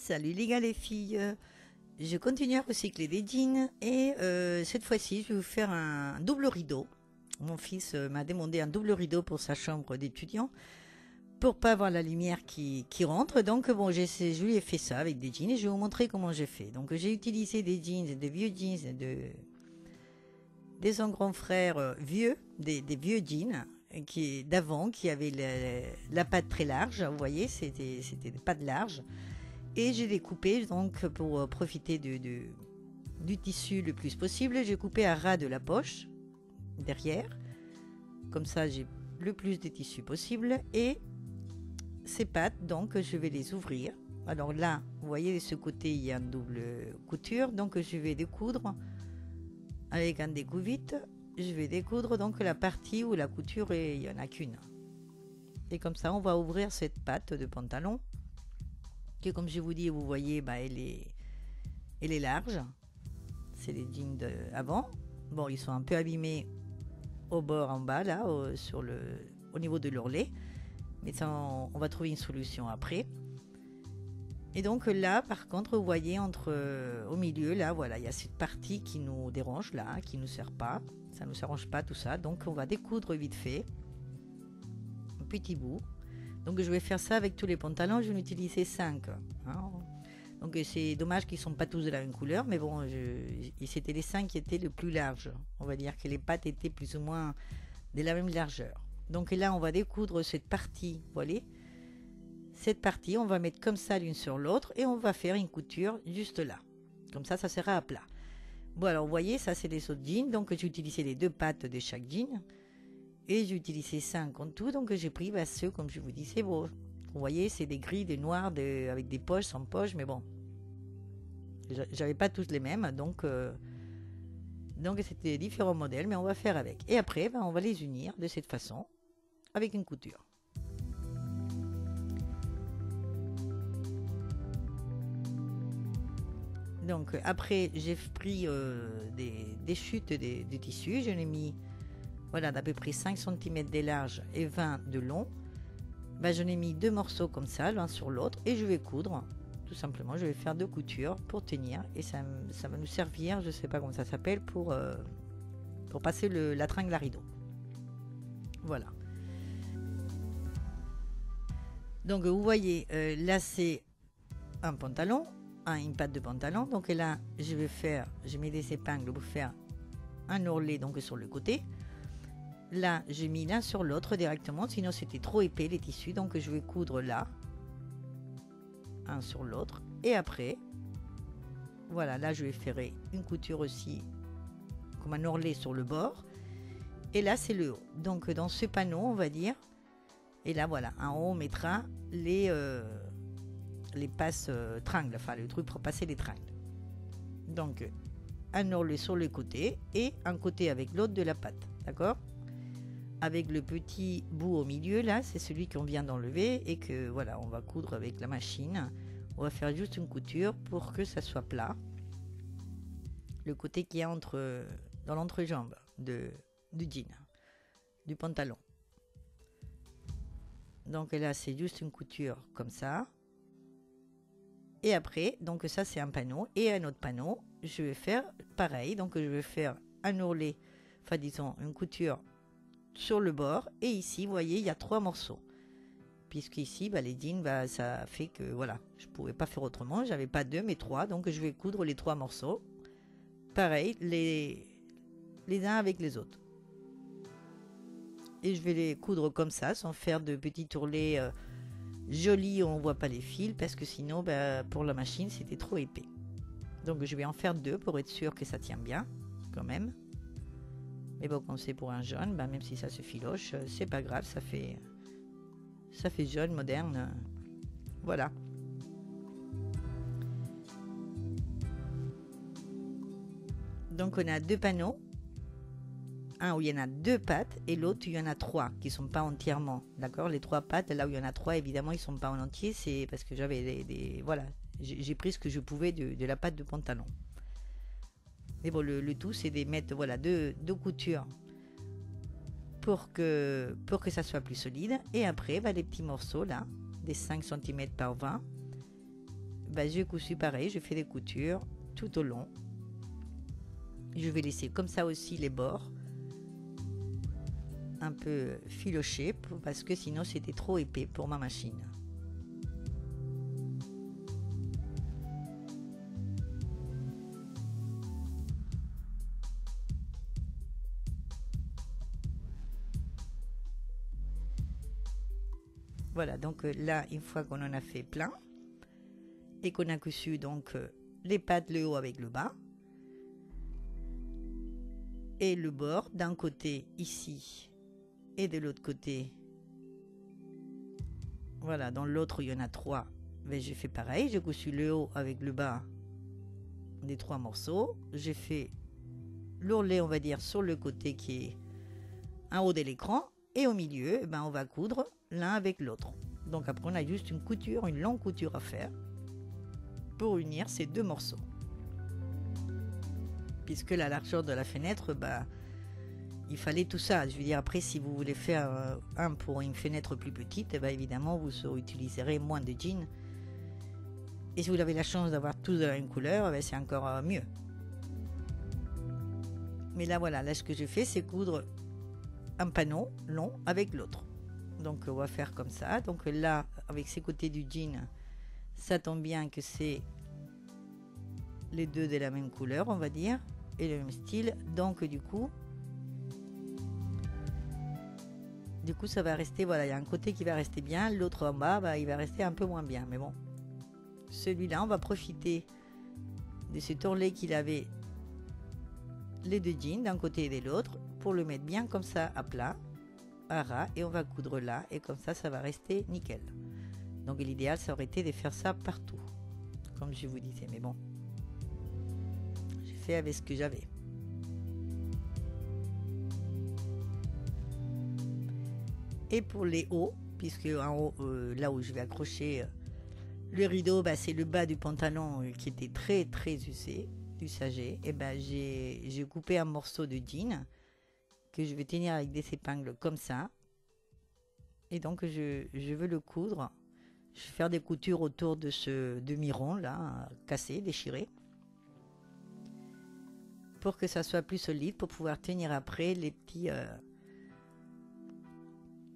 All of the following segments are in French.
Salut les gars, les filles. Je continue à recycler des jeans et euh, cette fois-ci, je vais vous faire un double rideau. Mon fils euh, m'a demandé un double rideau pour sa chambre d'étudiant pour pas avoir la lumière qui, rentre. Donc bon, je lui ai fait ça avec des jeans et je vais vous montrer comment j'ai fait. Donc j'ai utilisé des jeans, des vieux jeans de des grands frères euh, vieux, des, vieux jeans qui d'avant qui avaient la, la patte très large. Vous voyez, c'était c'était des pattes larges. Et j'ai découpé donc pour profiter du, du, du tissu le plus possible. J'ai coupé à ras de la poche derrière. Comme ça, j'ai le plus de tissu possible. Et ces pattes, donc, je vais les ouvrir. Alors là, vous voyez, de ce côté, il y a une double couture. Donc, je vais découdre avec un découvite. Je vais découdre donc la partie où la couture, est, il n'y en a qu'une. Et comme ça, on va ouvrir cette patte de pantalon comme je vous dis, vous voyez, bah, elle, est, elle est large. C'est les jeans d'avant. Bon, ils sont un peu abîmés au bord en bas, là, au, sur le, au niveau de l'ourlet. Mais ça, on, on, va trouver une solution après. Et donc là, par contre, vous voyez, entre, au milieu, là, voilà, il y a cette partie qui nous dérange, là, qui ne nous sert pas. Ça ne nous arrange pas, tout ça. Donc, on va découdre vite fait. Un petit bout. Donc je vais faire ça avec tous les pantalons, je vais en utiliser 5. Hein. Donc c'est dommage qu'ils ne sont pas tous de la même couleur, mais bon, c'était les 5 qui étaient les plus larges. On va dire que les pattes étaient plus ou moins de la même largeur. Donc là, on va découdre cette partie, voyez Cette partie, on va mettre comme ça l'une sur l'autre et on va faire une couture juste là. Comme ça, ça sera à plat. Bon, alors vous voyez, ça c'est les autres jeans. Donc j'ai utilisé les deux pattes de chaque jean. Et utilisé 5 en tout, donc j'ai pris bah, ceux, comme je vous disais, bon, vous voyez, c'est des gris, des noirs, avec des poches, sans poches, mais bon, j'avais pas tous les mêmes, donc euh, donc c'était différents modèles, mais on va faire avec. Et après, bah, on va les unir de cette façon, avec une couture. Donc après, j'ai pris euh, des, des, chutes des tissus, je l'ai mis voilà, d'à peu près 5 cm de large et 20 de long. Ben, je mis deux morceaux comme ça, l'un sur l'autre, et je vais coudre. Tout simplement, je vais faire deux coutures pour tenir, et ça, va nous servir, je ne sais pas comment ça s'appelle, pour, euh, pour passer le, la tringle à rideau. Voilà. Donc vous voyez, euh, là c'est un pantalon, un, une patte de pantalon. Donc là, je vais faire, je mets des épingles pour faire un ourlet donc sur le côté. Là, j'ai mis l'un sur l'autre directement, sinon c'était trop épais les tissus, donc je vais coudre là, un sur l'autre, et après, voilà, là je vais faire une couture aussi, comme un ourlet sur le bord, et là c'est le haut. Donc dans ce panneau, on va dire, et là voilà, en haut on mettra les, euh, les passes euh, tringles, enfin le truc pour passer les tringles. Donc un ourlet sur le côté et un côté avec l'autre de la pâte, d'accord? Avec le petit bout au milieu là, c'est celui qu'on vient d'enlever et que voilà, on va coudre avec la machine. On va faire juste une couture pour que ça soit plat. Le côté qui est entre dans l'entrejambe du jean, du pantalon. Donc là, c'est juste une couture comme ça. Et après, donc ça c'est un panneau et un autre panneau, je vais faire pareil. Donc je vais faire un ourlet, enfin disons une couture sur le bord. Et ici, vous voyez, il y a trois morceaux. Puisqu'ici, bah, les jeans, bah, ça fait que voilà, je ne pouvais pas faire autrement. J'avais pas deux, mais trois. Donc je vais coudre les trois morceaux. Pareil, les, les uns avec les autres. Et je vais les coudre comme ça, sans faire de petits tourlets euh, jolis où on voit pas les fils, parce que sinon, bah, pour la machine, c'était trop épais. Donc je vais en faire deux pour être sûr que ça tient bien, quand même. Mais bon, quand c'est pour un jeune, bah, même si ça se filoche, euh, c'est pas grave, ça fait, ça fait jeune, moderne. Voilà. Donc on a deux panneaux. Un où il y en a deux pattes et l'autre où il y en a trois qui sont pas entièrement. D'accord? Les trois pattes, là où il y en a trois, évidemment, ils sont pas en entier. C'est parce que j'avais des, Voilà. J'ai pris ce que je pouvais de, de la patte de pantalon. Mais bon, le, tout, c'est de mettre voilà, deux, deux coutures pour que, pour que ça soit plus solide. Et après, bah, les petits morceaux là, des 5 cm par 20, bah, je cousu pareil, je fais des coutures tout au long. Je vais laisser comme ça aussi les bords un peu filochés parce que sinon c'était trop épais pour ma machine. Voilà, donc euh, là, une fois qu'on en a fait plein et qu'on a cousu donc euh, les pattes le haut avec le bas et le bord d'un côté ici et de l'autre côté. Voilà, dans l'autre il y en a trois. Mais ben, j'ai fait pareil, j'ai cousu le haut avec le bas des trois morceaux. J'ai fait l'ourlet, on va dire, sur le côté qui est en haut de l'écran. Et au milieu, ben, on va coudre l'un avec l'autre. Donc après, on a juste une couture, une longue couture à faire pour unir ces deux morceaux. Puisque la largeur de la fenêtre, bah, il fallait tout ça. Je veux dire, après, si vous voulez faire euh, un pour une fenêtre plus petite, bah, évidemment, vous utiliserez moins de jeans. Et si vous avez la chance d'avoir tous de la même couleur, bah, c'est encore euh, mieux. Mais là, voilà, là, ce que je fais, c'est coudre un panneau long avec l'autre. Donc on va faire comme ça. Donc là, avec ces côtés du jean, ça tombe bien que c'est les deux de la même couleur, on va dire, et le même style. Donc du coup, du coup ça va rester, voilà, il y a un côté qui va rester bien, l'autre en bas, bah, il va rester un peu moins bien. Mais bon, celui-là, on va profiter de ce tourlet qu'il avait les deux jeans d'un côté et de l'autre pour le mettre bien comme ça à plat et on va coudre là et comme ça ça va rester nickel. Donc l'idéal ça aurait été de faire ça partout comme je vous disais mais bon j'ai fait avec ce que j'avais. Et pour les hauts, puisque en haut, euh, là où je vais accrocher euh, le rideau, bah, c'est le bas du pantalon euh, qui était très très usé, usagé. Et ben j'ai coupé un morceau de jean que je vais tenir avec des épingles comme ça. Et donc je, veux le coudre. Je vais faire des coutures autour de ce demi-rond là, cassé, déchiré. Pour que ça soit plus solide, pour pouvoir tenir après les petits, euh,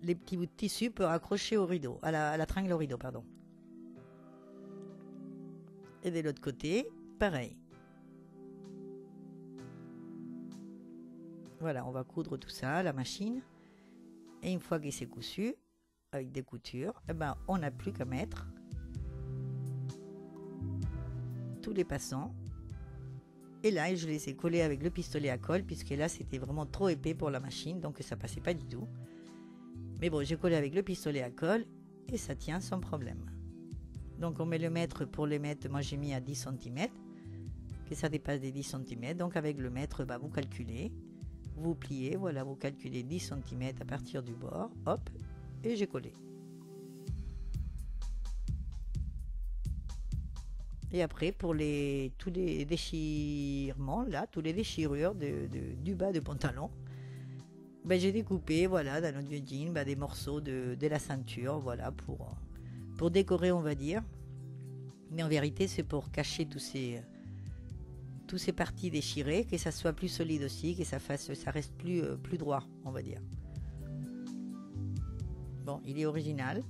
les petits bouts de tissu pour accrocher au rideau, à la, à la tringle au rideau, pardon. Et de l'autre côté, pareil. Voilà, on va coudre tout ça, la machine. Et une fois que c'est cousu, avec des coutures, eh ben, on n'a plus qu'à mettre tous les passants. Et là, je les ai collés avec le pistolet à colle, puisque là, c'était vraiment trop épais pour la machine, donc ça passait pas du tout. Mais bon, j'ai collé avec le pistolet à colle, et ça tient sans problème. Donc on met le mètre pour les mettre, moi j'ai mis à 10 cm, que ça dépasse des 10 cm. Donc avec le mètre, bah, vous calculez vous pliez, voilà, vous calculez 10 cm à partir du bord, hop, et j'ai collé. Et après, pour les, tous les déchirements, là, tous les déchirures de, du bas de pantalon, ben, j'ai découpé, voilà, dans notre jean, ben, des morceaux de, de, la ceinture, voilà, pour, pour décorer, on va dire. Mais en vérité, c'est pour cacher tous ces, ces parties déchirées, que ça soit plus solide aussi, que ça fasse, ça reste plus, euh, plus droit, on va dire. Bon, il est original,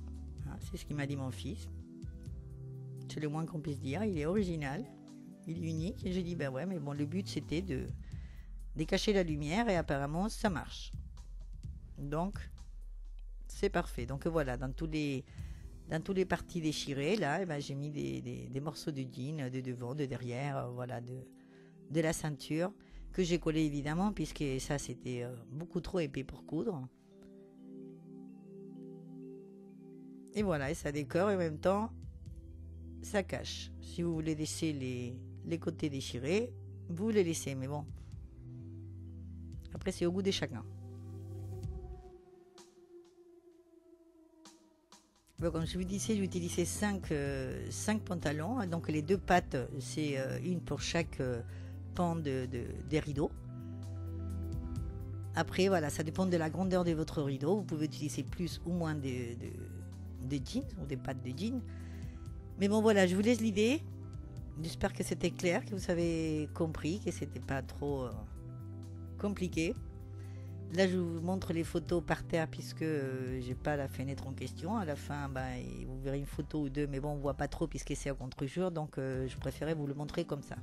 hein, c'est ce qu'il m'a dit mon fils. C'est le moins qu'on puisse dire, il est original, il est unique. Et j'ai dit, ben ouais, mais bon, le but c'était de décacher la lumière et apparemment ça marche. Donc, c'est parfait. Donc voilà, dans tous les, dans tous les parties déchirées, là, eh ben, j'ai mis des, des, morceaux de jean de devant, de derrière, euh, voilà, de, de la ceinture que j'ai collé évidemment puisque ça c'était euh, beaucoup trop épais pour coudre. Et voilà, et ça décore et en même temps ça cache. Si vous voulez laisser les, côtés déchirés, vous les laissez, mais bon. Après c'est au goût de chacun. comme je vous disais, j'ai utilisé 5, euh, pantalons. Donc les deux pattes, c'est euh, une pour chaque de, des rideaux. Après, voilà, ça dépend de la grandeur de votre rideau. Vous pouvez utiliser plus ou moins de, jeans ou des pattes de jeans. Mais bon, voilà, je vous laisse l'idée. J'espère que c'était clair, que vous avez compris, que c'était pas trop euh, compliqué. Là, je vous montre les photos par terre puisque euh, j'ai pas la fenêtre en question. À la fin, bah, vous verrez une photo ou deux, mais bon, on voit pas trop puisque c'est à contre-jour, donc euh, je préférais vous le montrer comme ça.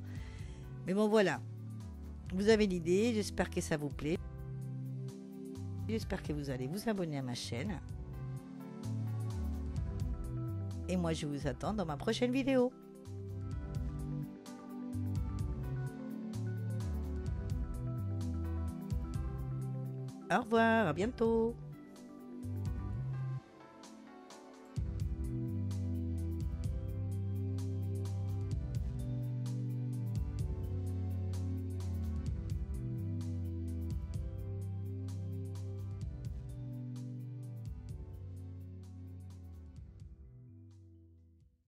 Mais bon, voilà. Vous avez l'idée. J'espère que ça vous plaît. J'espère que vous allez vous abonner à ma chaîne. Et moi, je vous attends dans ma prochaine vidéo. Au revoir, à bientôt.